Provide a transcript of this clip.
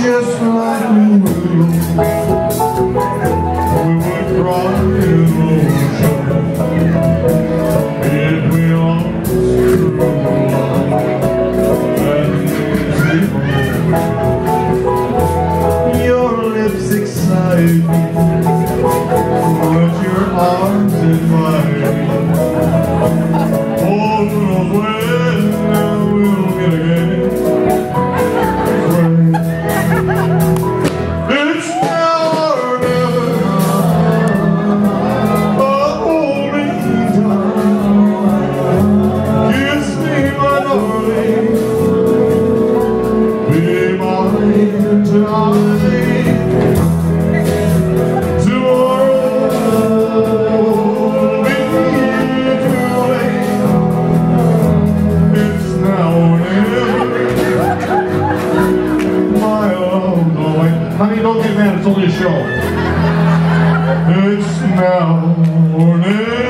Just like me. It's only a show. It's now morning.